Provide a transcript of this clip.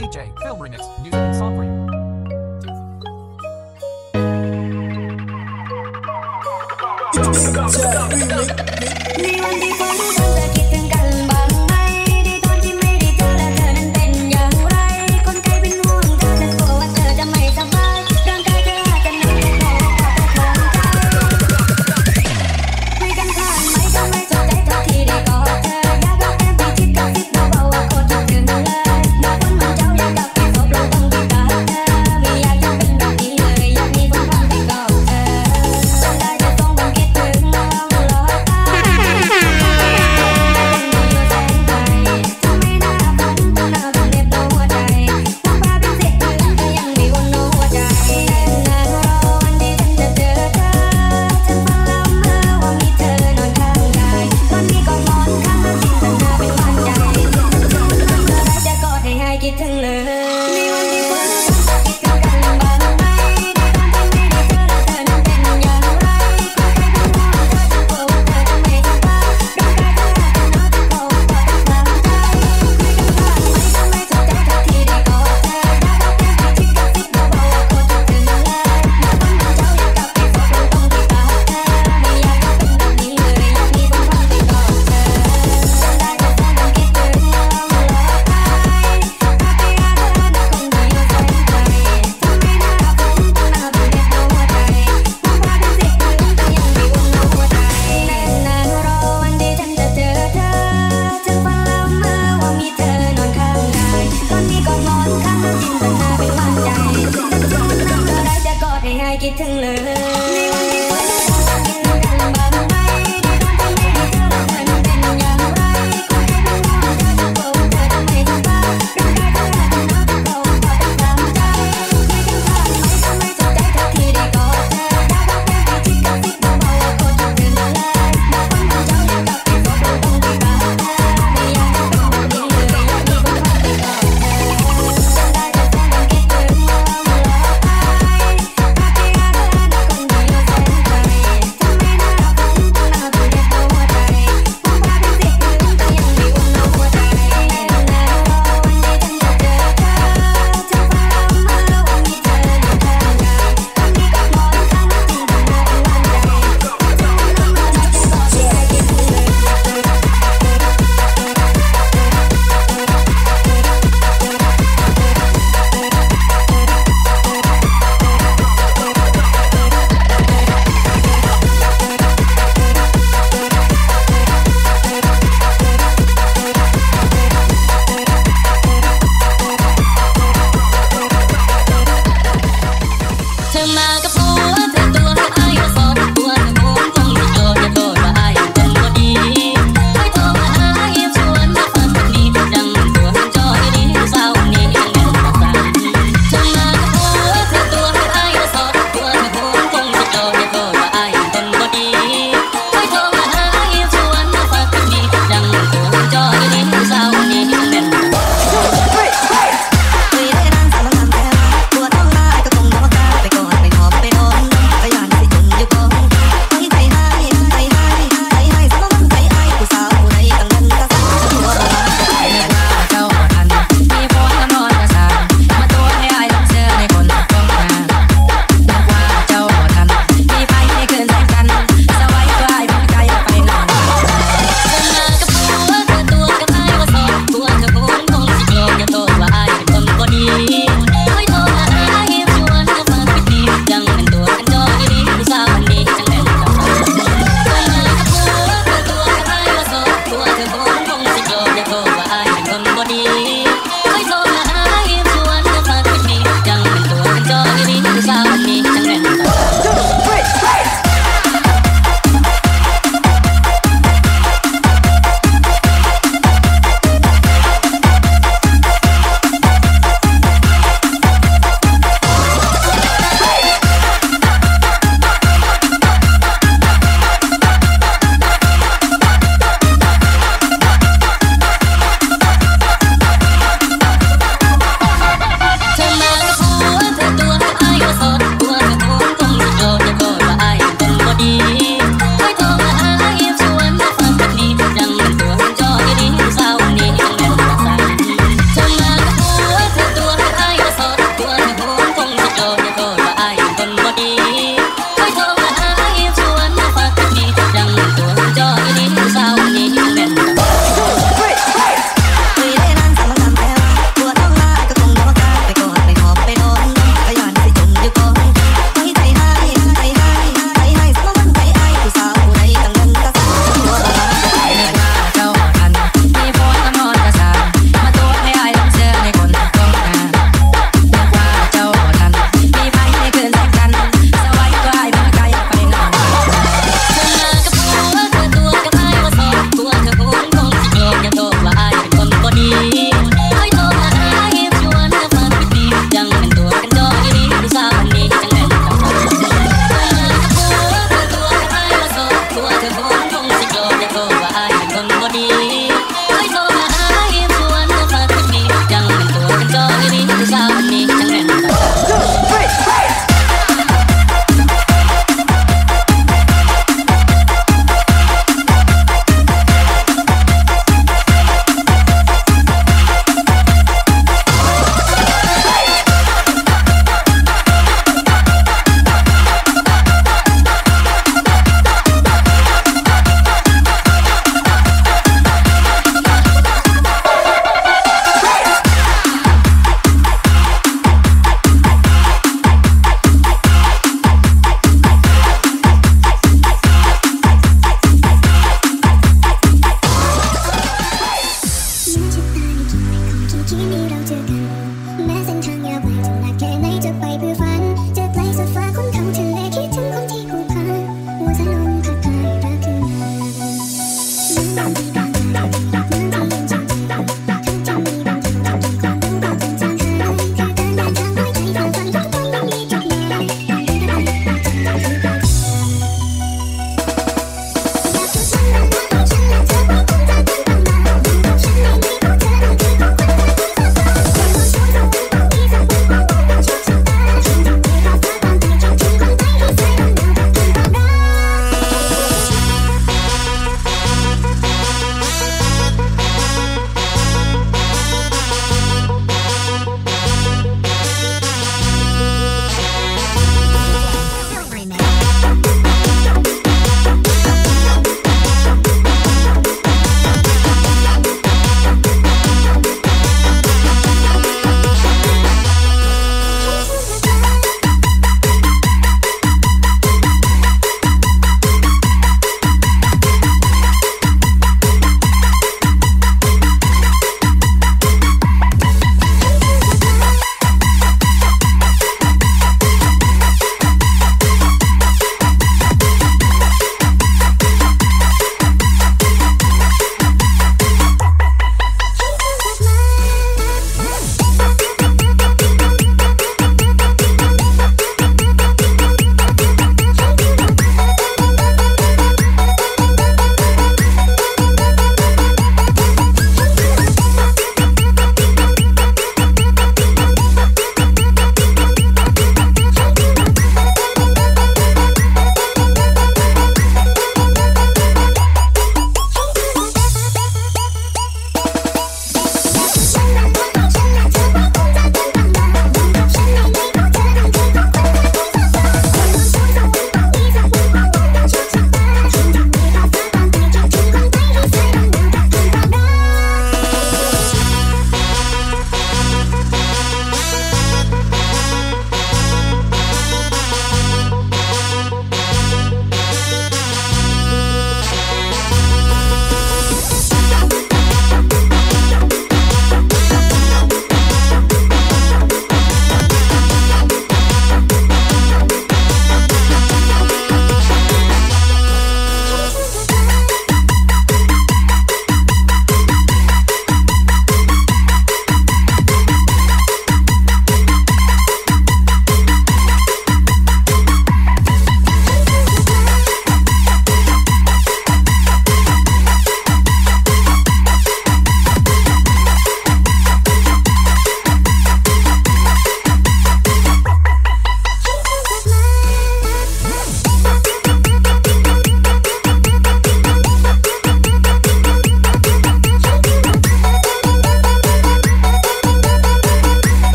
DJ, film remix, music and song for you.